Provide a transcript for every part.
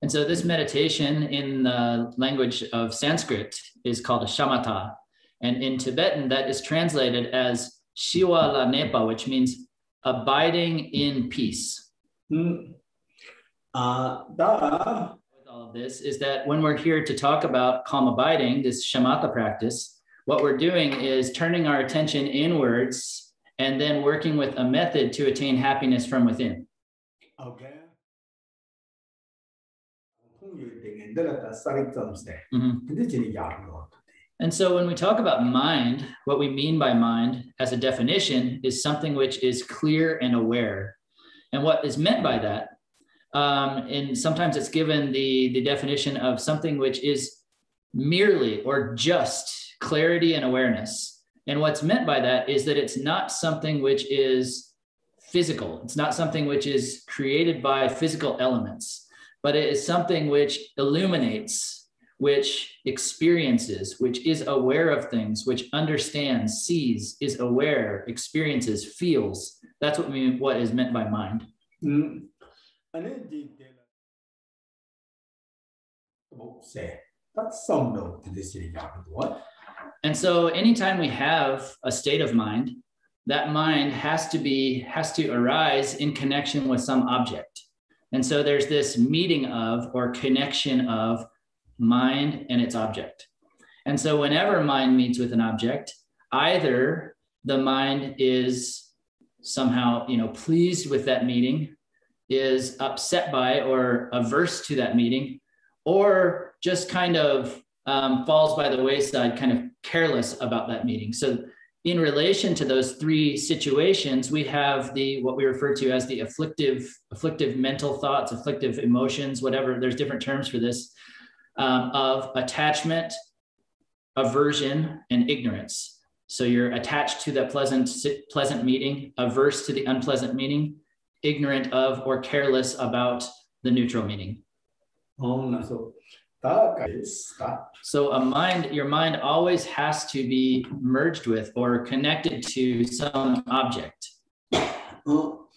And so this meditation in the language of Sanskrit is called a shamatha. And in Tibetan, that is translated as Shiva la Nepa, which means abiding in peace. Mm. Uh, da, With all of this is that when we're here to talk about calm abiding, this shamatha practice, what we're doing is turning our attention inwards and then working with a method to attain happiness from within. okay. Mhm. And so when we talk about mind, what we mean by mind as a definition is something which is clear and aware. And what is meant by that, um, and sometimes it's given the, the definition of something which is merely or just clarity and awareness. And what's meant by that is that it's not something which is physical, it's not something which is created by physical elements, but it is something which illuminates which experiences, which is aware of things, which understands, sees, is aware, experiences, feels. That's what we what is meant by mind. Mm. That's some note to this? And so anytime we have a state of mind, that mind has to be has to arise in connection with some object. And so there's this meeting of or connection of mind and its object. And so whenever mind meets with an object, either the mind is somehow, you know, pleased with that meeting, is upset by or averse to that meeting, or just kind of um, falls by the wayside, kind of careless about that meeting. So in relation to those three situations, we have the what we refer to as the afflictive, afflictive mental thoughts, afflictive emotions, whatever. There's different terms for this um, of attachment, aversion, and ignorance. So you're attached to that pleasant, pleasant meeting, averse to the unpleasant meeting, ignorant of or careless about the neutral meaning. Oh, so, that guy is that. So a mind, your mind always has to be merged with or connected to some object. 어,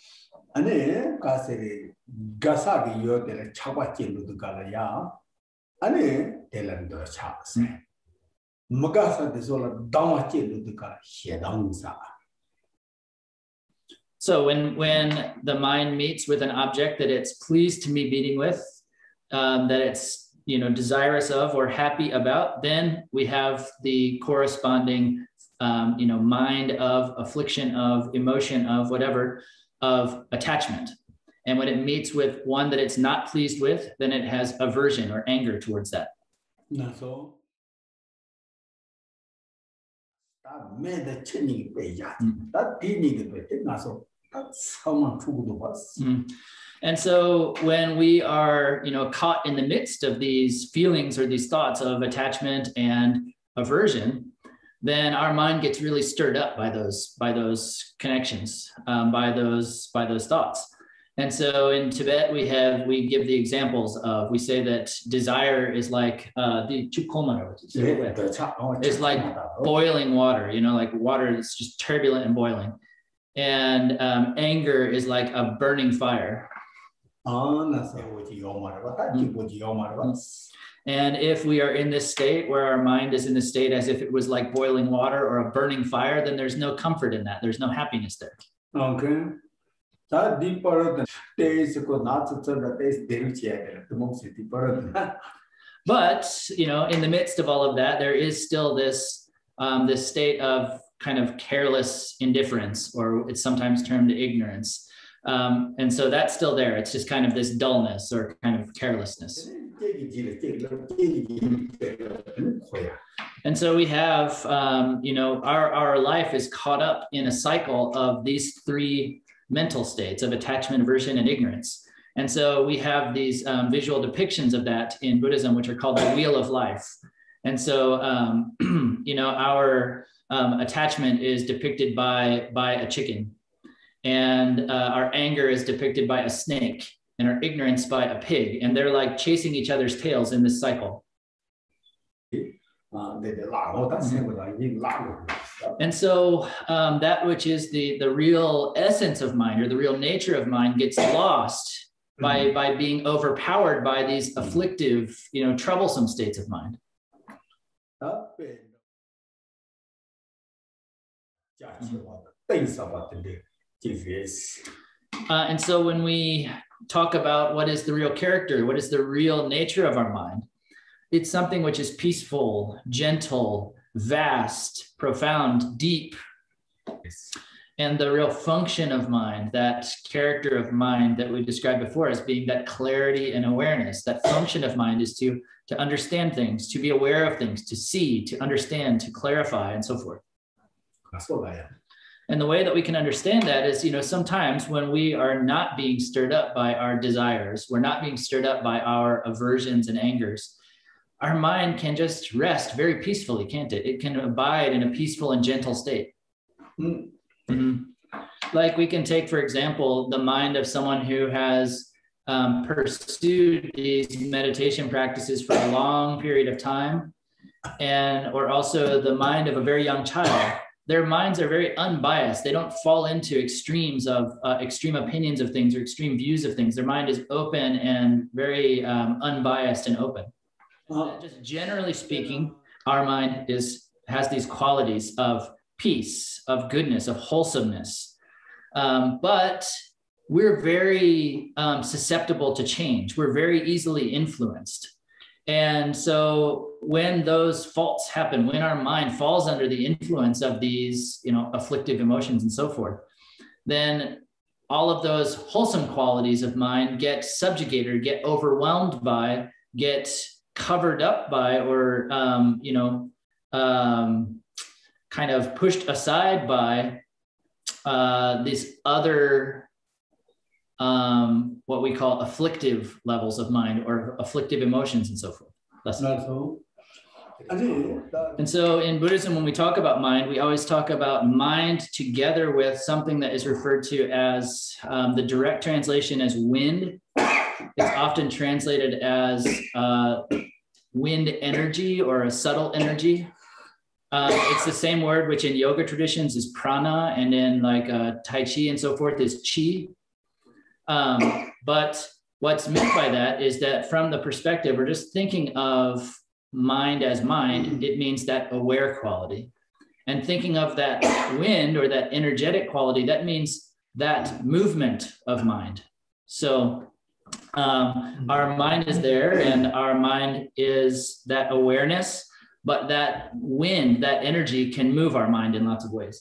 아니, 가세 가사기 요들 차바찌로도 가라야. 아니, 델란도 차세. 마가사 데솔라 다마찌로도 가 셰당사. So when when the mind meets with an object that it's pleased to be meeting with, um, that it's you know desirous of or happy about, then we have the corresponding um, you know mind of affliction of emotion of whatever of attachment. And when it meets with one that it's not pleased with, then it has aversion or anger towards that. 나 and so when we are, you know, caught in the midst of these feelings or these thoughts of attachment and aversion, then our mind gets really stirred up by those by those connections, um, by those by those thoughts. And so in Tibet, we have we give the examples of we say that desire is like uh, the chukomaro is like boiling water, you know, like water that's just turbulent and boiling. And um, anger is like a burning fire. And if we are in this state where our mind is in the state as if it was like boiling water or a burning fire, then there's no comfort in that. There's no happiness there. 오케이. 다 디퍼런 테이스고 나츠츠라 테이스 데르치야 될. 도목시 디퍼런. But you know, in the midst of all of that, there is still this um, this state of kind of careless indifference, or it's sometimes termed ignorance. Um, and so that's still there. It's just kind of this dullness or kind of carelessness. And so we have, um, you know, our, our life is caught up in a cycle of these three mental states of attachment, aversion, and ignorance. And so we have these um, visual depictions of that in Buddhism, which are called the wheel of life. And so, um, you know, our um, attachment is depicted by by a chicken, and uh, our anger is depicted by a snake and our ignorance by a pig and they're like chasing each other's tails in this cycle. Mm-hmm. And so um, that which is the, the real essence of mind or the real nature of mind gets lost by, by being overpowered by these afflictive, you know, troublesome states of mind. Mm-hmm. Uh, and so when we talk about what is the real character, what is the real nature of our mind, it's something which is peaceful, gentle, vast, profound, deep. Yes. And the real function of mind, that character of mind that we described before as being that clarity and awareness, that function of mind is to, to understand things, to be aware of things, to see, to understand, to clarify, and so forth. That's what I am. And the way that we can understand that is, you know, sometimes when we are not being stirred up by our desires, we're not being stirred up by our aversions and angers, our mind can just rest very peacefully, can't it? It can abide in a peaceful and gentle state. อืม Mhm. Like we can take, for example, the mind of someone who has um, pursued these meditation practices for a long period of time, and or also the mind of a very young child. Their minds are very unbiased. They don't fall into extremes of uh, extreme opinions of things or extreme views of things. Their mind is open and very um, unbiased and open. အာ Just generally speaking, our mind is has these qualities of peace, of goodness, of wholesomeness. Um, but we're very um, susceptible to change. We're very easily influenced. And so when those faults happen, when our mind falls under the influence of these, you know, afflictive emotions and so forth, then all of those wholesome qualities of mind get subjugated, get overwhelmed by, get covered up by, or um, you know, um, kind of pushed aside by uh, these other um, what we call afflictive levels of mind or afflictive emotions and so forth. That's not so. And so in Buddhism, when we talk about mind, we always talk about mind together with something that is referred to as um, the direct translation as wind. It's often translated as uh, wind energy or a subtle energy. Uh, it's the same word which in yoga traditions is prana and in like uh, Tai Chi and so forth is chi. Um, but what's meant by that is that from the perspective, we're just thinking of mind as mind, it means that aware quality. And thinking of that wind or that energetic quality, that means that movement of mind. So um, our mind is there and our mind is that awareness, but that wind, that energy can move our mind in lots of ways.